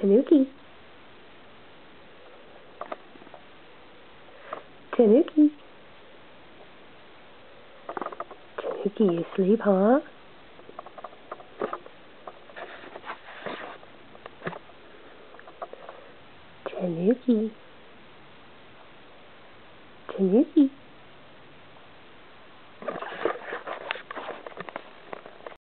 Tanuki. Tanuki. Tanuki, you sleep, huh? Tanuki. Tanuki.